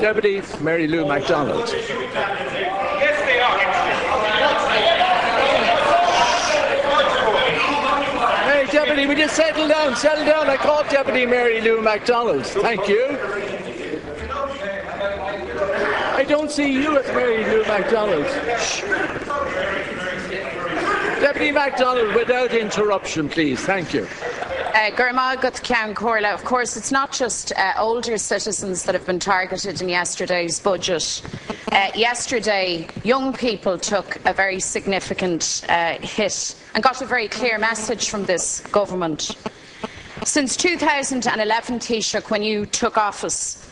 Deputy Mary Lou McDonald. Yes, they are. Hey, Deputy, will you settle down? Settle down. I called Deputy Mary Lou McDonald. Thank you. I don't see you as Mary Lou McDonald. Deputy McDonald, without interruption, please. Thank you. Uh, Corla, of course, it's not just uh, older citizens that have been targeted in yesterday's budget. Uh, yesterday, young people took a very significant uh, hit and got a very clear message from this government. Since 2011, Taoiseach, when you took office,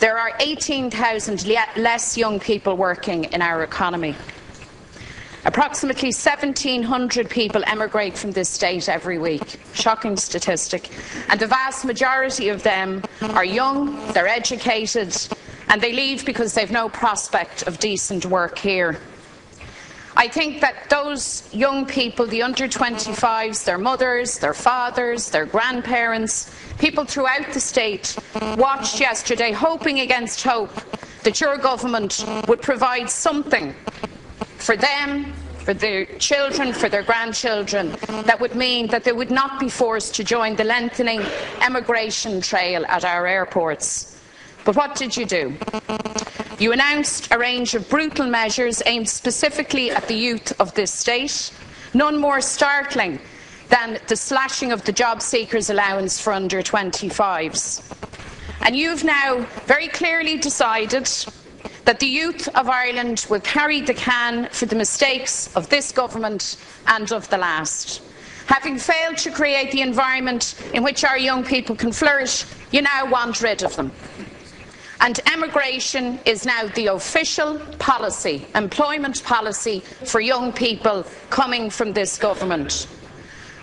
there are 18,000 le less young people working in our economy. Approximately 1,700 people emigrate from this state every week. Shocking statistic. And the vast majority of them are young, they're educated, and they leave because they've no prospect of decent work here. I think that those young people, the under 25s, their mothers, their fathers, their grandparents, people throughout the state watched yesterday hoping against hope that your government would provide something for them, for their children, for their grandchildren, that would mean that they would not be forced to join the lengthening emigration trail at our airports. But what did you do? You announced a range of brutal measures aimed specifically at the youth of this state, none more startling than the slashing of the job seekers allowance for under 25s. And you've now very clearly decided that the youth of Ireland will carry the can for the mistakes of this government and of the last. Having failed to create the environment in which our young people can flourish, you now want rid of them. And emigration is now the official policy, employment policy for young people coming from this government.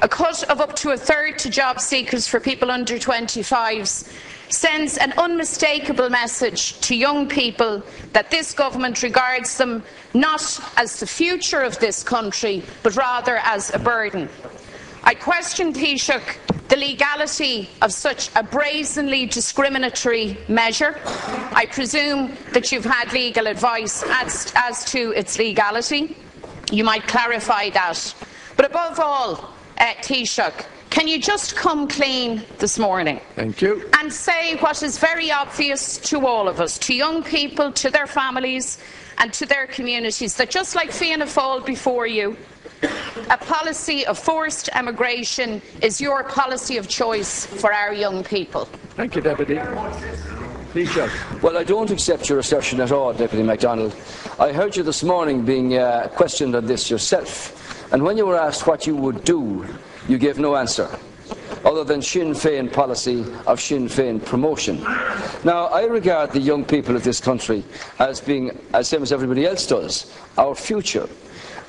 A cut of up to a third to job seekers for people under 25s sends an unmistakable message to young people that this government regards them not as the future of this country, but rather as a burden. I question Taoiseach the legality of such a brazenly discriminatory measure. I presume that you've had legal advice as, as to its legality. You might clarify that. But above all, uh, Taoiseach, can you just come clean this morning? Thank you. And say what is very obvious to all of us, to young people, to their families, and to their communities, that just like Fianna Fáil before you, a policy of forced emigration is your policy of choice for our young people. Thank you, Deputy. Well, I don't accept your assertion at all, Deputy McDonald. I heard you this morning being uh, questioned on this yourself, and when you were asked what you would do, you gave no answer other than Sinn Féin policy of Sinn Féin promotion. Now, I regard the young people of this country as being, as same as everybody else does, our future.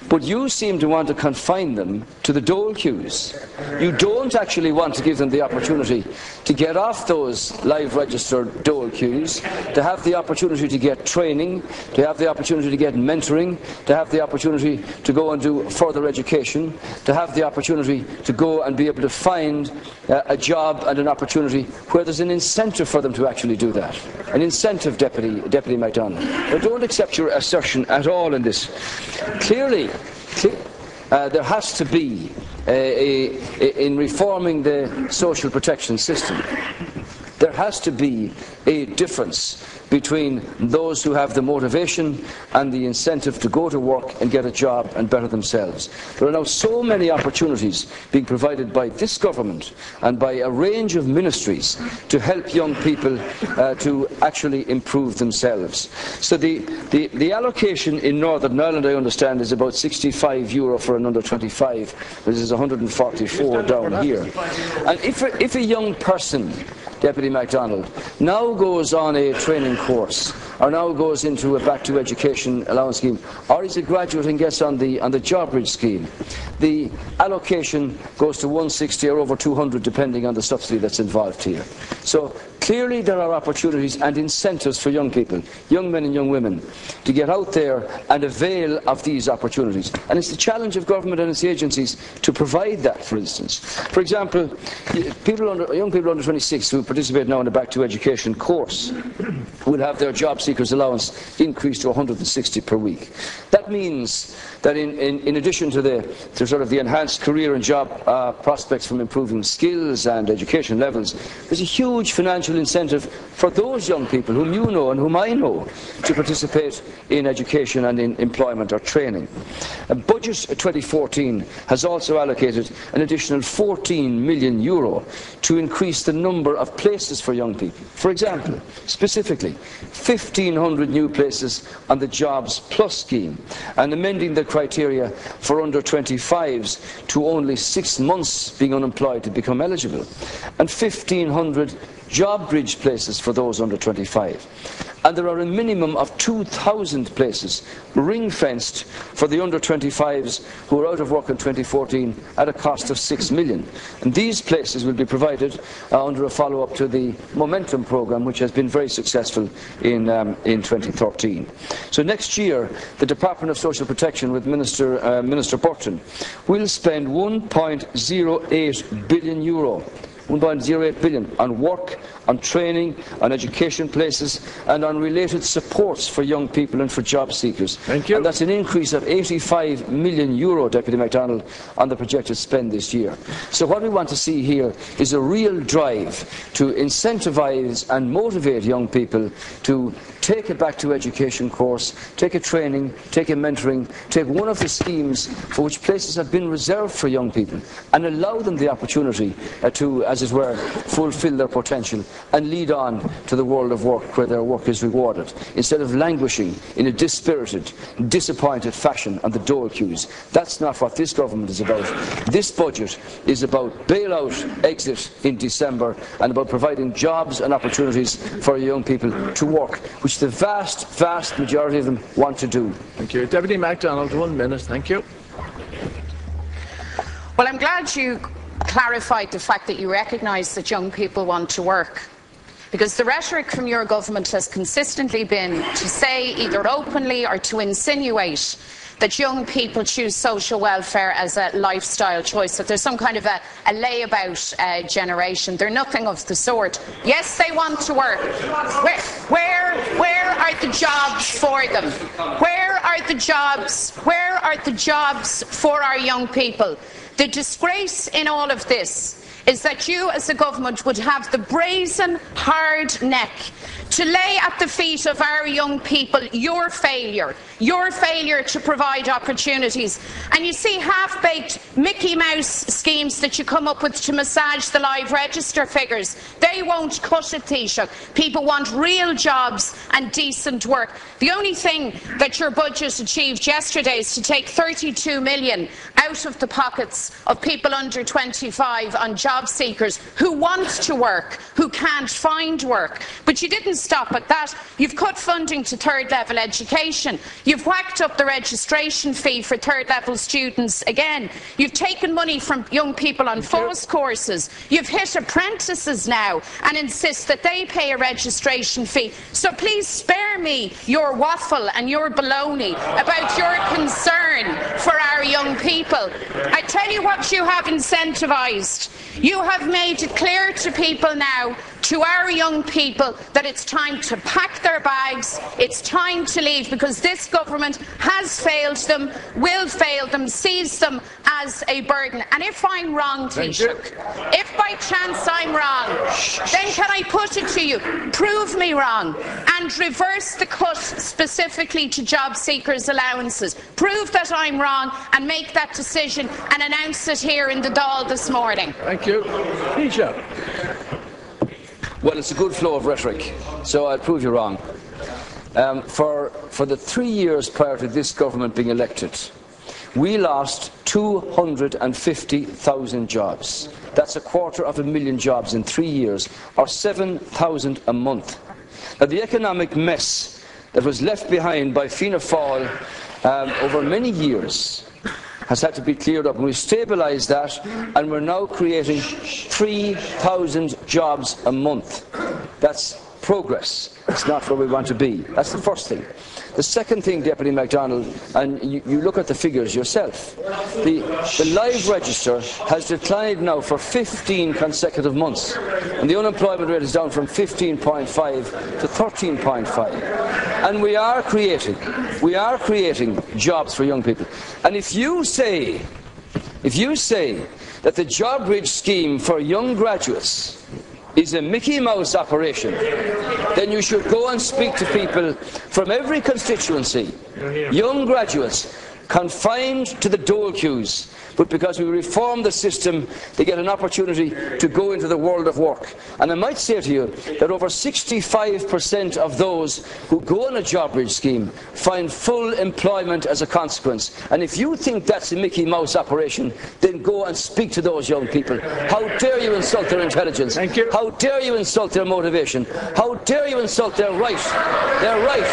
But you seem to want to confine them to the dole queues. You don't actually want to give them the opportunity to get off those live registered dole queues, to have the opportunity to get training, to have the opportunity to get mentoring, to have the opportunity to go and do further education, to have the opportunity to go and be able to find uh, a job and an opportunity where there's an incentive for them to actually do that. An incentive, Deputy, Deputy. I don't accept your assertion at all in this. Clearly, uh, there has to be, a, a, in reforming the social protection system, there has to be a difference between those who have the motivation and the incentive to go to work and get a job and better themselves. There are now so many opportunities being provided by this government and by a range of ministries to help young people uh, to actually improve themselves. So the, the, the, allocation in Northern Ireland, I understand, is about 65 euro for an under 25. This is 144 down here. And if a, if a young person Deputy McDonald, now goes on a training course, or now goes into a back to education allowance scheme, or is a graduate and gets on the on the job bridge scheme, the allocation goes to 160 or over 200 depending on the subsidy that's involved here. So Clearly, there are opportunities and incentives for young people, young men and young women, to get out there and avail of these opportunities. And it's the challenge of government and its agencies to provide that, for instance. For example, people under, young people under 26 who participate now in the Back to Education course will have their job seekers allowance increased to 160 per week. That means that in, in, in addition to the to sort of the enhanced career and job uh, prospects from improving skills and education levels, there's a huge financial incentive for those young people whom you know and whom I know to participate in education and in employment or training. A budget 2014 has also allocated an additional 14 million euro to increase the number of places for young people. For example, specifically, 1,500 new places on the Jobs Plus scheme and amending the criteria for under 25s to only six months being unemployed to become eligible, and 1,500 job bridge places for those under 25 and there are a minimum of 2,000 places ring fenced for the under 25s who are out of work in 2014 at a cost of 6 million. And these places will be provided uh, under a follow up to the Momentum programme, which has been very successful in, um, in 2013. So next year, the Department of Social Protection with Minister, uh, Minister Burton will spend 1.08 billion euro 1.08 billion on work, on training, on education places, and on related supports for young people and for job seekers. Thank you. And that's an increase of 85 million euro, Deputy McDonald, on the projected spend this year. So what we want to see here is a real drive to incentivise and motivate young people to take a back to education course, take a training, take a mentoring, take one of the schemes for which places have been reserved for young people and allow them the opportunity uh, to, as it were, fulfil their potential and lead on to the world of work where their work is rewarded instead of languishing in a dispirited, disappointed fashion on the dole queues. That's not what this government is about. This budget is about bailout exit in December and about providing jobs and opportunities for young people to work, which the vast, vast majority of them want to do. Thank you. Deputy McDonald, one minute. Thank you. Well, I'm glad you clarified the fact that you recognise that young people want to work. Because the rhetoric from your government has consistently been to say, either openly or to insinuate, that young people choose social welfare as a lifestyle choice, that there's some kind of a, a layabout uh, generation. They're nothing of the sort. Yes, they want to work. Where, where, where are the jobs for them? Where are the jobs? Where are the jobs for our young people? The disgrace in all of this is that you, as a government, would have the brazen, hard neck to lay at the feet of our young people your failure, your failure to provide opportunities. And you see half baked Mickey Mouse schemes that you come up with to massage the live register figures. They won't cut it, Taoiseach. People want real jobs and decent work. The only thing that your budget achieved yesterday is to take 32 million out of the pockets of people under 25 on job seekers who want to work, who can't find work. But you didn't stop at that. You've cut funding to third level education. You've whacked up the registration fee for third level students again. You've taken money from young people on FÁS courses. You've hit apprentices now and insist that they pay a registration fee. So please spare me your waffle and your baloney about your concern for our young people. I tell you what you have incentivised. You have made it clear to people now to our young people that it's time to pack their bags, it's time to leave because this government has failed them, will fail them, sees them as a burden. And if I'm wrong, Taoiseach, if by chance I'm wrong, then can I put it to you, prove me wrong and reverse the cut specifically to job seekers' allowances. Prove that I'm wrong and make that decision and announce it here in the Dáil this morning. Thank you. Taoiseach. Well, it's a good flow of rhetoric, so I'll prove you wrong. Um, for, for the three years prior to this government being elected, we lost 250,000 jobs. That's a quarter of a million jobs in three years, or 7,000 a month. Now, the economic mess that was left behind by Fianna Fáil um, over many years has had to be cleared up. And we've stabilised that, and we're now creating 3,000 jobs a month. That's progress. It's not where we want to be. That's the first thing. The second thing, Deputy McDonald, and you, you look at the figures yourself, the, the live register has declined now for 15 consecutive months, and the unemployment rate is down from 15.5 to 13.5. And we are creating, we are creating jobs for young people. And if you say, if you say that the job bridge scheme for young graduates is a Mickey Mouse operation, then you should go and speak to people from every constituency, young graduates, confined to the dole queues, but because we reform the system, they get an opportunity to go into the world of work. And I might say to you that over 65% of those who go on a job bridge scheme find full employment as a consequence. And if you think that's a Mickey Mouse operation, then go and speak to those young people. How dare you insult their intelligence? Thank you. How dare you insult their motivation? How dare you insult their right? Their right.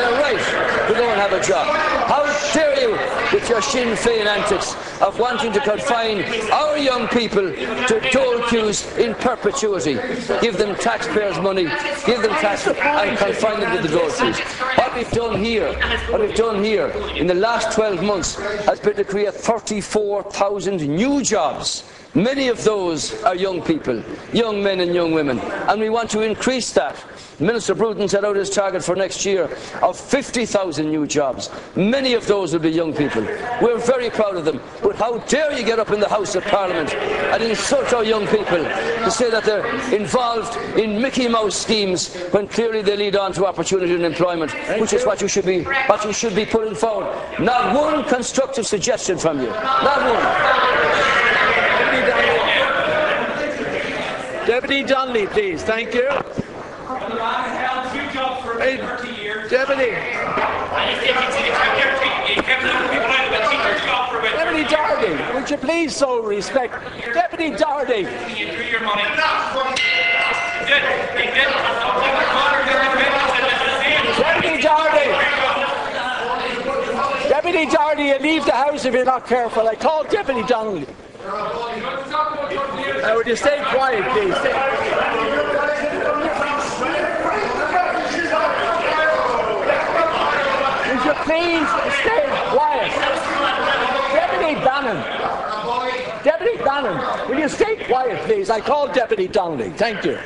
Their right to go and have a job. How dare with your Sinn Féin antics of wanting to confine our young people to toll queues in perpetuity. Give them taxpayers' money, give them tax and confine them to the toll queues. What we've done here, what we've done here in the last 12 months has been to create 34,000 new jobs. Many of those are young people, young men and young women, and we want to increase that. Minister Bruton set out his target for next year of 50,000 new jobs. Many of those will be young people. We're very proud of them. But how dare you get up in the House of Parliament and insult our young people to say that they're involved in Mickey Mouse schemes when clearly they lead on to opportunity and employment, which is what you should be what you should be putting forward. Not one constructive suggestion from you. Not one. Deputy Donnelly, please. Thank you. I held two jobs for 30 years. Deputy. And he's taking to the caretaking. He kept little people out of a teacher's job for about Deputy 30 years. Dardy, would you please so respect Deputy same. Deputy Dardy. Deputy Dardy, you leave the house if you're not careful. I call Deputy Donnelly. Would you stay quiet, please? Stay- please stay quiet? Deputy Bannon. Deputy Donnelly, will you stay quiet, please? I call Deputy Donnelly. Thank you.